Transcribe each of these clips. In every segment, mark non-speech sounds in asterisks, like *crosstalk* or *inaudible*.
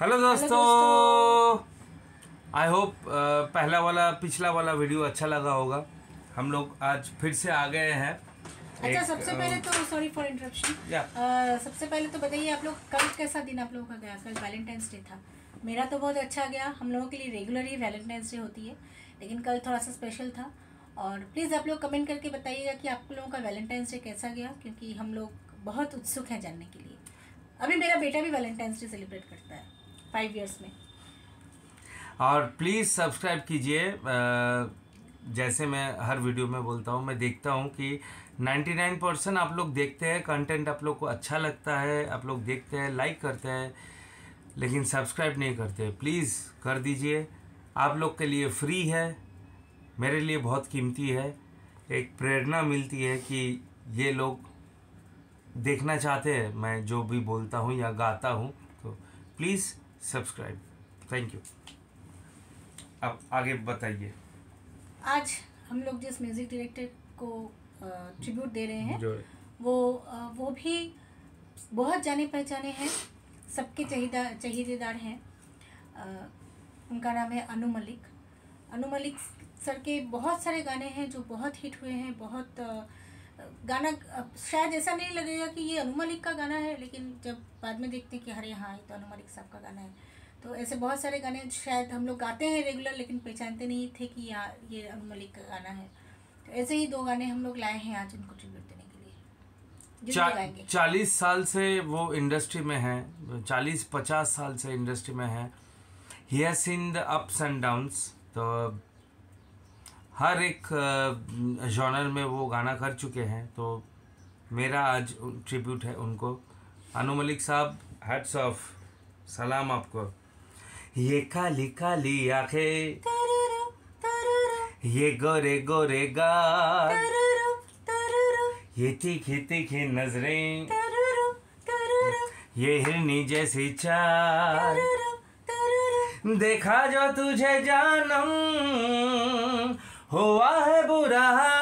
Hello दोस्तों। I hope पहला वाला पिछला वाला वीडियो अच्छा लगा होगा। हम लोग आज फिर से आ गए हैं। अच्छा सबसे पहले तो सॉरी फॉर इंटरप्शन सबसे पहले तो बताइए आप लोग कल कैसा दिन आप लोगों का गया? कल वैलेंटाइंस डे था। मेरा तो बहुत अच्छा गया। हम लोगों के लिए रेगुलर ही वैलेंटाइंस डे होती है। लेकिन कल थोड़ा सा स्पेशल था। और प्लीज़ आप लोग कमेंट करके बताइएगा कि आप लोगों का वैलेंटाइंस डे कैसा गया? क्योंकि हम लोग बहुत उत्सुक हैं जानने के लिए। अभी मेरा बेटा भी वैलेंटाइंस डे सेलिब्रेट करता है। फाइव ईयर्स में। और प्लीज़ सब्सक्राइब कीजिए जैसे मैं हर वीडियो में बोलता हूँ, मैं देखता हूँ कि 99 परसेंट आप लोग देखते हैं कंटेंट आप लोग को अच्छा लगता है, आप लोग देखते हैं लाइक करते हैं, लेकिन सब्सक्राइब नहीं करते प्लीज़ कर दीजिए। आप लोग के लिए फ्री है, मेरे लिए बहुत कीमती है। एक प्रेरणा मिलती है कि ये लोग देखना चाहते हैं, मैं जो भी बोलता हूँ या गाता हूँ तो प्लीज़ सब्सक्राइब। थैंक यू अब आगे बताइए। आज हम लोग जिस म्यूज़िक डायरेक्टर को ट्रिब्यूट दे रहे हैं वो वो भी बहुत जाने पहचाने हैं सबके चाहिदा चाहिदेदार हैं। उनका नाम है अनु मलिक। अनु मलिक सर के बहुत सारे गाने हैं जो बहुत हिट हुए हैं बहुत गाना शायद ऐसा नहीं लगेगा कि ये अनु मलिक का गाना है लेकिन जब बाद में देखते हैं कि अरे हाँ ये तो अनु मलिक साहब का गाना है। तो ऐसे बहुत सारे गाने शायद हम लोग गाते हैं रेगुलर लेकिन पहचानते नहीं थे कि यार ये अनु मलिक का गाना है। तो ऐसे ही दो गाने हम लोग लाए हैं आज उनको ट्रिब्यूट देने के लिए। चालीस साल से वो इंडस्ट्री में है चालीस पचास साल से इंडस्ट्री में है। He has seen the ups and downs तो हर एक जॉनर में वो गाना कर चुके हैं तो मेरा आज ट्रिब्यूट है उनको। अनु मलिक साहब हैट्स ऑफ़ सलाम आपको। ये काली काली आँखें ये गोरे गोरे गाल। ये तीखी तीखी नज़रें। ये हिरनी जैसी चाल। तुरुरु। देखा जो तुझे जानम हुआ है बुरा हाल।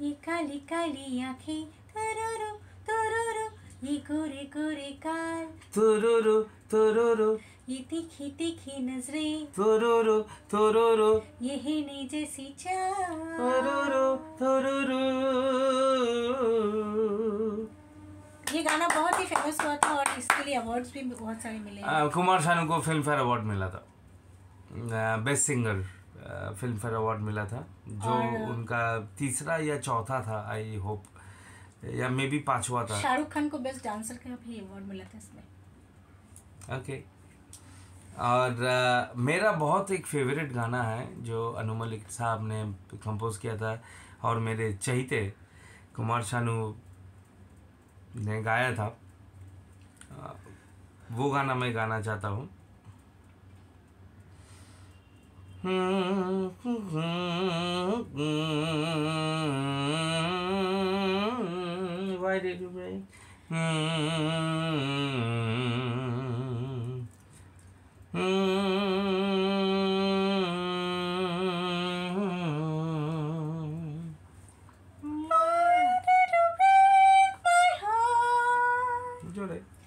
ये काली काली आँखें तुरुरु, तुरुरु, ये गोरे गोरे काल। तुरुरु तुरुरु। ये तीखी तीखी नज़रें। तुरुरु तुरुरु। ये हिरनी जैसी चाल। तुरुरु तुरुरु। ये गाना बहुत ही फ़ेमस हुआ था और इसके लिए अवार्ड्स भी बहुत सारे मिले कुमार शानू को फ़िल्म फेयर अवार्ड मिला था। Best singer Filmfare award मिला था जो उनका तीसरा या चौथा था आई होप या मे बी पांचवा था। शाहरुख खान को बेस्ट डांसर का भी अवार्ड मिला था इसमें। Okay okay. और अ, मेरा बहुत एक फेवरेट गाना है जो अनु मलिक साहब ने कंपोज किया था और मेरे चहीते कुमार शानू ने गाया था। वो गाना मैं गाना चाहता हूँ। *laughs* Why did you rain? *laughs* Enjoy it.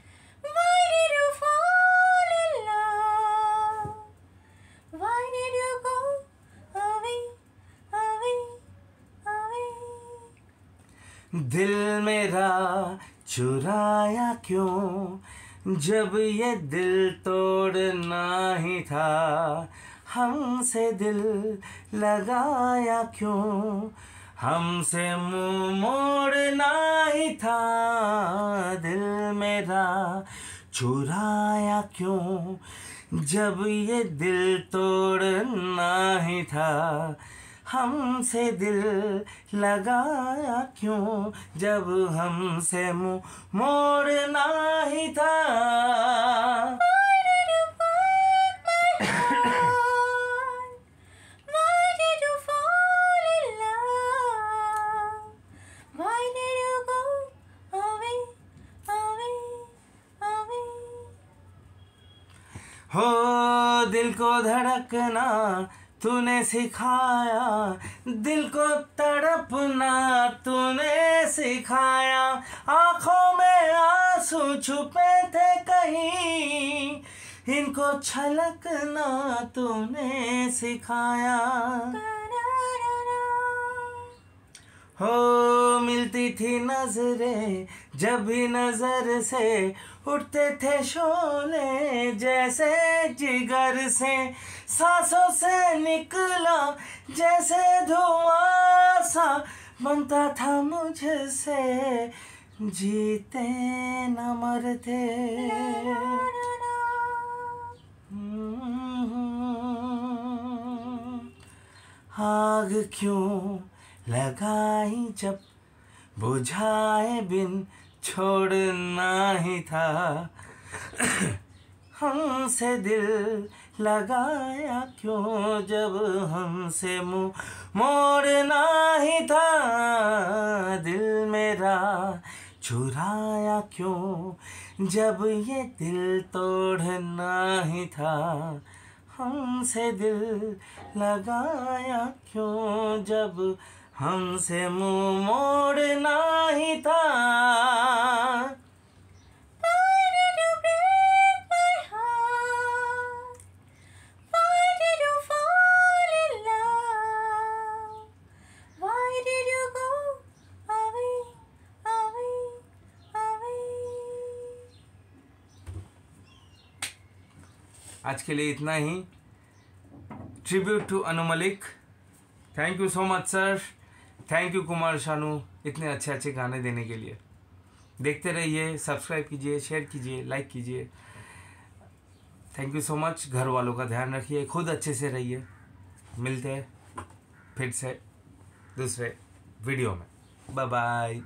दिल मेरा चुराया क्यों? जब ये दिल तोड़ना ही था, हमसे दिल लगाया क्यों? हमसे मुँह मोड़ना ही था, दिल मेरा चुराया क्यों? जब ये दिल तोड़ना ही था हमसे दिल लगाया क्यों? जब हमसे मुँह मोड़ना ही था। हो दिल को धड़कना तूने सिखाया, दिल को तड़पना तूने सिखाया। आँखों में आँसू छुपे थे कहीं, इनको छलकना तूने सिखाया। हो, मिलती थी नज़रें जब भी नज़र से उठते थे शोले जैसे जिगर से, सांसों से निकला जैसे धुआँ सा बनता था मुझसे, जीते न मरते। आग क्यों लगाई जब बुझाए बिन छोड़ना ही था। हमसे दिल लगाया क्यों जब हमसे मुँह मोड़ना ही था? दिल मेरा चुराया क्यों जब ये दिल तोड़ना ही था? हमसे दिल लगाया क्यों जब हमसे मुँह मोड़ना ही था आज के लिए इतना ही। Tribute to Anu Malik thank you so much sir thank you Kumar Sanu इतने अच्छे अच्छे गाने देने के लिए। देखते रहिए सब्सक्राइब कीजिए शेयर कीजिए लाइक कीजिए। थैंक यू सो मच घर वालों का ध्यान रखिए, खुद अच्छे से रहिए। मिलते हैं फिर से दूसरे वीडियो में। Bye bye